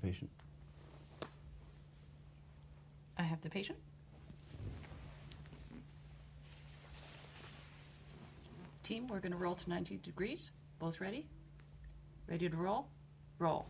the patient. I have the patient. Team, we're going to roll to 90 degrees. Both ready? Ready to roll? Roll.